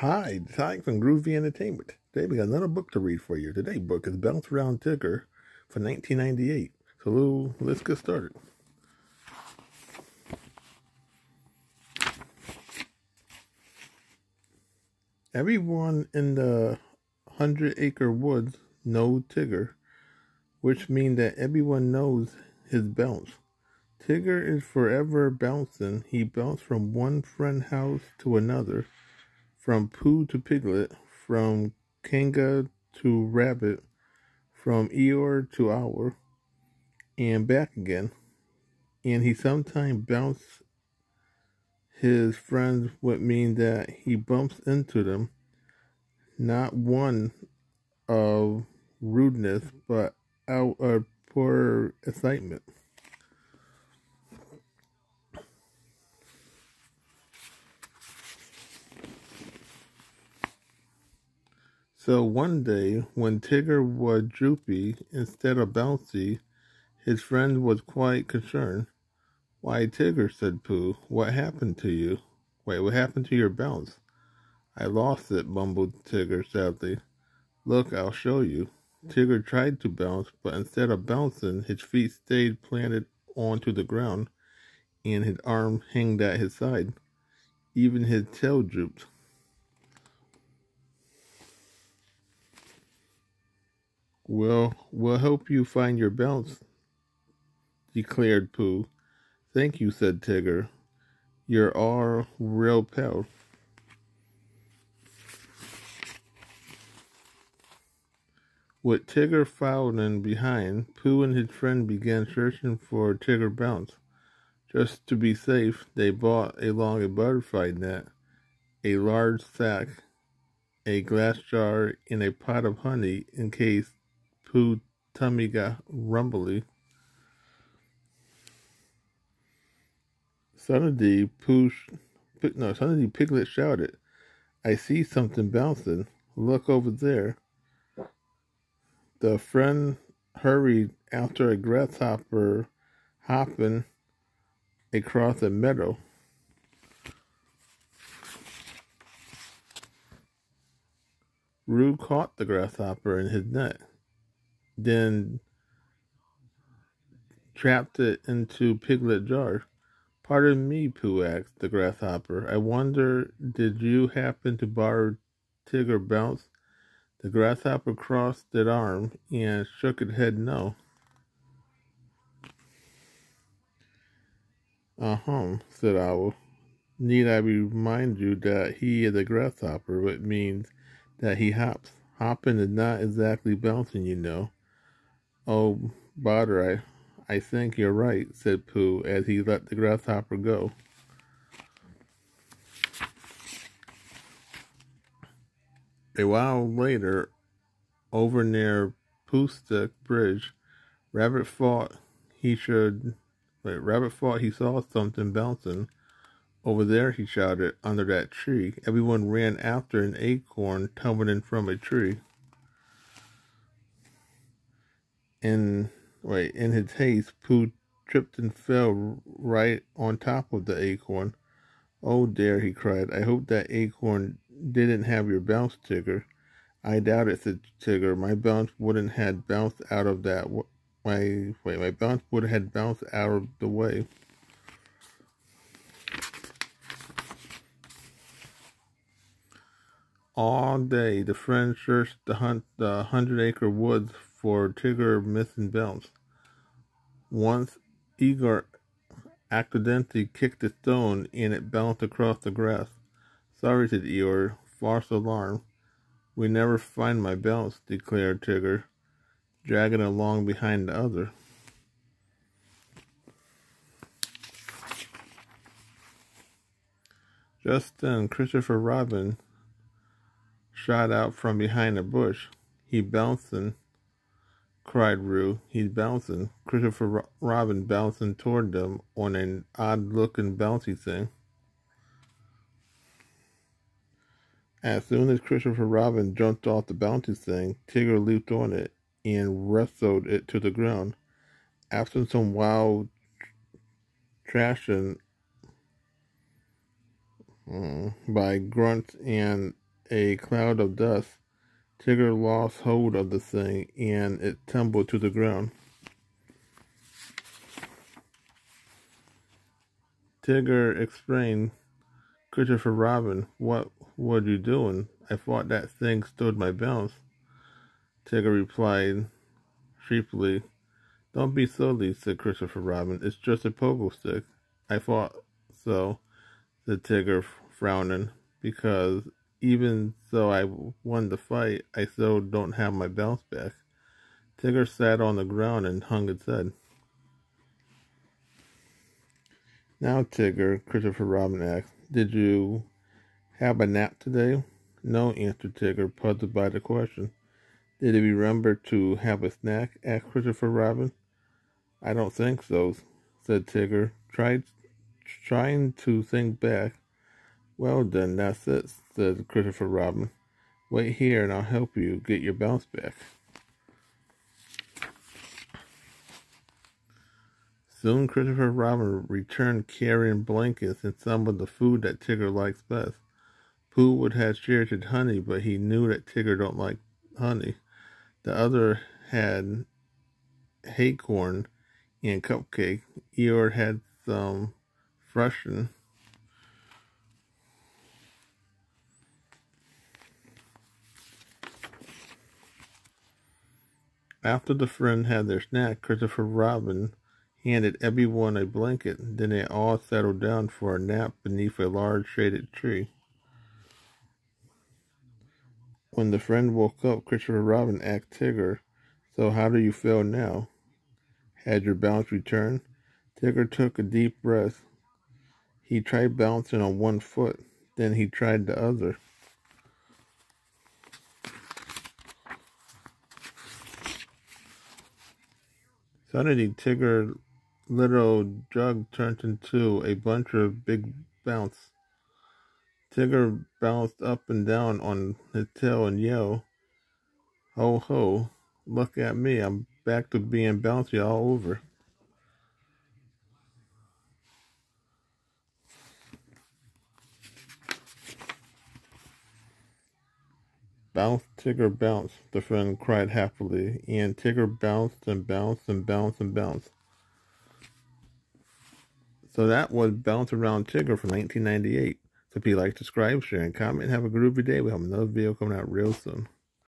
Hi, Ty from Groovy Entertainment. Today we got another book to read for you. Today book is Bounce Around Tigger for 1998. So let's get started. Everyone in the Hundred Acre Woods knows Tigger, which means that everyone knows his bounce. Tigger is forever bouncing. He bounced from one friend house to another from Pooh to Piglet, from Kanga to Rabbit, from Eeyore to Owl, and back again. And he sometimes bounces his friends would mean that he bumps into them, not one of rudeness, but out of poor excitement. So one day, when Tigger was droopy instead of bouncy, his friend was quite concerned. Why, Tigger, said Pooh, what happened to you? Wait, what happened to your bounce? I lost it, mumbled Tigger sadly. Look, I'll show you. Tigger tried to bounce, but instead of bouncing, his feet stayed planted onto the ground, and his arm hung at his side. Even his tail drooped. Well, we'll help you find your bounce, declared Pooh. Thank you, said Tigger. You're our real pal. With Tigger following behind, Pooh and his friend began searching for Tigger Bounce. Just to be safe, they bought along a butterfly net, a large sack, a glass jar, and a pot of honey in case Pooh tummy got rumbly. Suddenly, Pooh, no, suddenly Piglet shouted, I see something bouncing. Look over there. The friend hurried after a grasshopper hopping across a meadow. Roo caught the grasshopper in his net then trapped it into Piglet jar. Pardon me, Pooh asked the grasshopper. I wonder, did you happen to borrow Tigger Bounce? The grasshopper crossed its arm and shook its head no. Uh-huh, said Owl. Need I remind you that he is a grasshopper, which means that he hops. Hopping is not exactly bouncing, you know. Oh, Butter, I, I think you're right, said Pooh as he let the grasshopper go. A while later, over near Poohstick Bridge, Rabbit thought he should. Wait, Rabbit thought he saw something bouncing. Over there, he shouted, under that tree. Everyone ran after an acorn tumbling from a tree in wait in his haste, Pooh tripped and fell right on top of the acorn. Oh dear, he cried. I hope that acorn didn't have your bounce, Tigger. I doubt it, said Tigger. My bounce wouldn't have bounced out of that. My wait, my bounce would have bounced out of the way. All day, the friends searched the hunt the hundred acre woods for Tigger missing bounce. Once Eeyore accidentally kicked a stone and it bounced across the grass. Sorry, said Eeyore, false alarm. We never find my bounce, declared Tigger, dragging along behind the other. Just then, Christopher Robin shot out from behind a bush. He bouncing cried Roo. He's bouncing. Christopher Robin bouncing toward them on an odd-looking bouncy thing. As soon as Christopher Robin jumped off the bouncy thing, Tigger leaped on it and wrestled it to the ground. After some wild trashing um, by grunts and a cloud of dust, Tigger lost hold of the thing and it tumbled to the ground. Tigger explained, Christopher Robin, what were you doing? I thought that thing stood my balance. Tigger replied sheepishly, Don't be silly, said Christopher Robin. It's just a pogo stick. I thought so, said Tigger, frowning, because even though I won the fight, I still don't have my bounce back. Tigger sat on the ground and hung its head. Now, Tigger, Christopher Robin asked, did you have a nap today? No, answered Tigger, puzzled by the question. Did he remember to have a snack? asked Christopher Robin. I don't think so, said Tigger, Tried, trying to think back. Well, done, that's it, said Christopher Robin. Wait here and I'll help you get your bounce back. Soon Christopher Robin returned carrying blankets and some of the food that Tigger likes best. Pooh would have shared his honey, but he knew that Tigger don't like honey. The other had haycorn and cupcake. Eeyore had some Frushin. After the friend had their snack, Christopher Robin handed everyone a blanket. Then they all settled down for a nap beneath a large shaded tree. When the friend woke up, Christopher Robin asked Tigger, So how do you feel now? Had your balance returned? Tigger took a deep breath. He tried balancing on one foot, then he tried the other. Suddenly, Tigger little jug turned into a bunch of big bounce. Tigger bounced up and down on his tail and yelled, Ho ho, look at me, I'm back to being bouncy all over. Bounce, Tigger, bounce, the friend cried happily, and Tigger bounced and bounced and bounced and bounced. So that was Bounce Around Tigger from 1998. So if you like, subscribe, share, and comment, have a groovy day. We have another video coming out real soon.